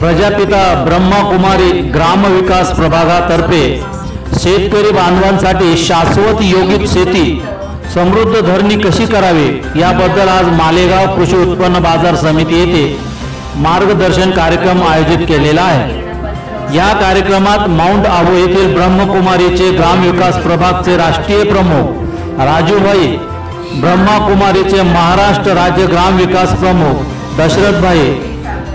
प्रजापिता ब्रह्मकुमारी ग्रामविकास प्रभागातर्फे शेतकरी बांधवांसाठी शाश्वत योगित शेती समृद्ध धरणी कशी करावी याबद्दल आज मालेगाव कृषी उत्पन्न बाजार समिती येथे मार्गदर्शन कार्यक्रम आयोजित केलेला आहे. या कार्यक्रमात माउंट आबू येथील ब्रह्मकुमारीचे ग्रामविकास प्रभागचे राष्ट्रीय प्रमुख राजूभाई ब्रह्माकुमारीचे महाराष्ट्र राज्य ग्रामविकास प्रमुख दशरथभाई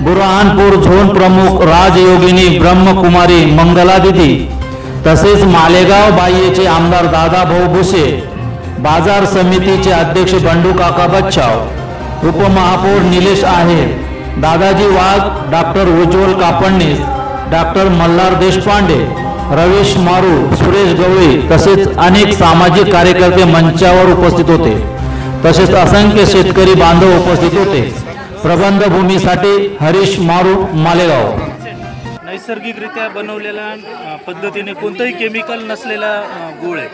बुरहानपूर झोन प्रमुख राजयोगिनी ब्रह्मकुमारी मंगलादिदी तसेच मालेगाव बाह्यचे आमदार दादाभाऊ भुसे बाजार समितीचे अध्यक्ष बंडू काका बच्चाव उपमहापौर निलेश आहेर दादाजी वाघ डॉक्टर उज्ज्वल कापडणीस डॉक्टर मल्हार देशपांडे रवीश मारू सुरेश गवळी तसेच अनेक सामाजिक कार्यकर्ते मंचावर उपस्थित होते. तसेच असंख्य शेतकरी बांधव उपस्थित होते. प्रबंधभूमीसाठी हरीश मारू मालेगाव. नैसर्गिकरित्या बनवलेला पद्धतीने कोणतंही केमिकल नसलेला गूळ आहे.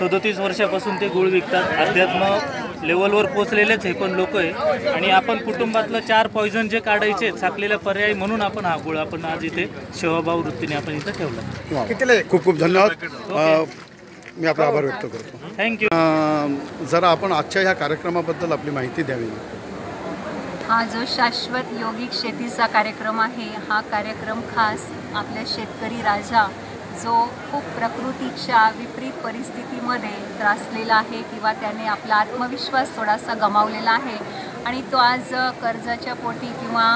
सदोतीस वर्षापासून ते गूळ विकतात. अध्यात्म लेवलवर पोचलेलेच हे पण लोक आहे. आणि आपण कुटुंबातलं चार पॉयझन जे काढायचे साकलेला पर्याय म्हणून आपण हा गूळ आपण आज इथे सेवाभाव वृत्तीने आपण इथं ठेवला. खूप खूप धन्यवाद. मी आपला आभार व्यक्त करतो. थँक्यू जरा आपण आजच्या ह्या कार्यक्रमाबद्दल आपली माहिती द्यावी. हा जो शाश्वत योगिक शेतीचा कार्यक्रम आहे हा कार्यक्रम खास आपल्या शेतकरी राजा जो खूप प्रकृतीच्या विपरीत परिस्थितीमध्ये त्रासलेला आहे किंवा त्याने आपला आत्मविश्वास थोडासा गमावलेला आहे आणि तो आज कर्जाच्या पोटी किंवा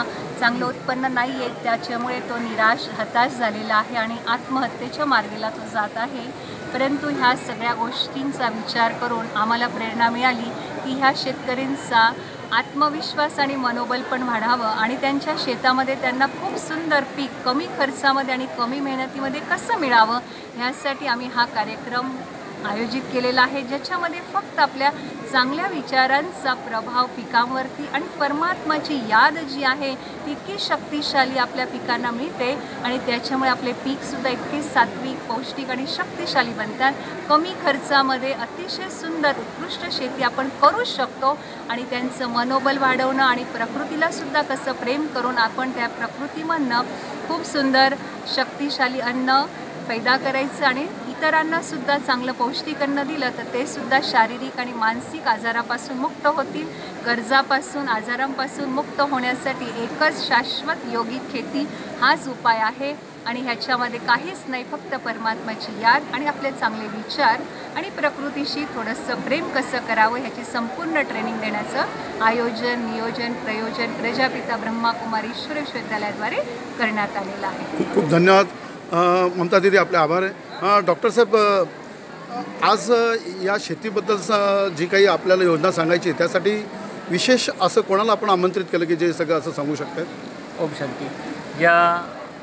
चांगलं उत्पन्न नाही आहे त्याच्यामुळे तो निराश हताश झालेला आहे आणि आत्महत्येच्या मार्गाला तो जात आहे. परंतु ह्या सगळ्या गोष्टींचा विचार करून आम्हाला प्रेरणा मिळाली की ह्या शेतकऱ्यांचा आत्मविश्वास आणि मनोबल पण वाढावं आणि त्यांच्या शेतामध्ये त्यांना खूप सुंदर पीक कमी खर्चामध्ये आणि कमी मेहनतीमध्ये कसं मिळावं ह्यासाठी आम्ही हा कार्यक्रम आयोजित केलेला आहे ज्याच्यामध्ये फक्त आपल्या चांगल्या विचारांचा प्रभाव पिकांवरती आणि परमात्माची याद जी आहे ती इतकी शक्तिशाली आपल्या पिकांना मिळते आणि त्याच्यामुळे आपले पीकसुद्धा इतके सात्विक पौष्टिक आणि शक्तिशाली बनतात. कमी खर्चामध्ये अतिशय सुंदर उत्कृष्ट शेती आपण करू शकतो आणि त्यांचं मनोबल वाढवणं आणि प्रकृतीलासुद्धा कसं प्रेम करून आपण त्या प्रकृतीमधनं खूप सुंदर शक्तिशाली अन्न पैदा करायचं आणि इतरांना सुद्धा चांगलं पौष्टिकांना दिलं तर ते सुद्धा शारीरिक आणि मानसिक आजारापासून मुक्त होतील. गरजापासून आजारांपासून मुक्त होण्यासाठी एकच शाश्वत योगिक खेती हाच उपाय आहे. आणि ह्याच्यामध्ये काहीच नाही फक्त परमात्माची याद आणि आपले चांगले विचार आणि प्रकृतीशी थोडंसं प्रेम कसं करावं ह्याची संपूर्ण ट्रेनिंग देण्याचं आयोजन नियोजन प्रयोजन प्रजापिता ब्रह्माकुमारी ईश्वर विश्वविद्यालयाद्वारे करण्यात आलेलं आहे. खूप खूप धन्यवाद. ममता दिदी आपले आभार आहे. हां डॉक्टर साहेब आज या शेतीबद्दल जी काही आपल्याला योजना सांगायची त्यासाठी विशेष असं कोणाला आपण आमंत्रित केलं की जे सगळं असं सांगू शकतात ओम शांती. या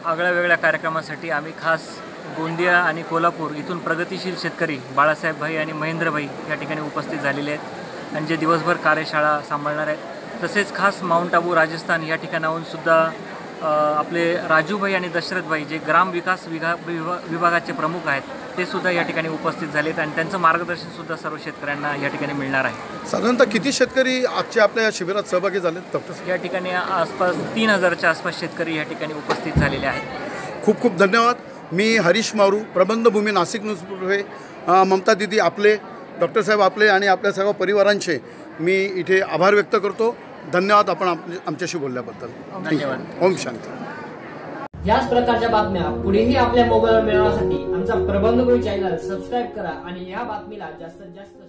आगळ्या वेगळ्या कार्यक्रमासाठी आम्ही खास गोंदिया आणि कोल्हापूर इथून प्रगतिशील शेतकरी बाळासाहेब भाई आणि महेंद्रभाई या ठिकाणी उपस्थित झालेले आहेत आणि जे दिवसभर कार्यशाळा सांभाळणार आहेत. तसेच खास माउंट आबू राजस्थान या ठिकाणाहून सुद्धा आपले राजूभाई आणि दशरथभाई जे ग्राम विकास विभा विभा विभागाचे प्रमुख आहेत ते सुद्धा या ठिकाणी उपस्थित झालेत आणि त्यांचं मार्गदर्शनसुद्धा सर्व शेतकऱ्यांना या ठिकाणी मिळणार आहे. साधारणतः किती शेतकरी आजच्या आपल्या या शिबिरात सहभागी झालेत डॉक्टर या ठिकाणी आसपास तीन हजारच्या आसपास शेतकरी या ठिकाणी उपस्थित झालेले आहेत. खूप खूप धन्यवाद. मी हरीश मारू प्रबंधभूमी नाशिक न्यूज ममता दिदी आपले डॉक्टर साहेब आपले आणि आपल्या सर्व परिवारांचे मी इथे आभार व्यक्त करतो. धन्यवाद आपण आम- आमच्याशी बोलल्याबद्दल. धन्यवाद. ओम शांती. याच प्रकारच्या बातम्या पुढेही आपल्या मोबाईलवर मिळवण्यासाठी आमचा प्रबंधभूमी चॅनल सबस्क्राईब करा आणि या बातमीला जास्तीत जास्त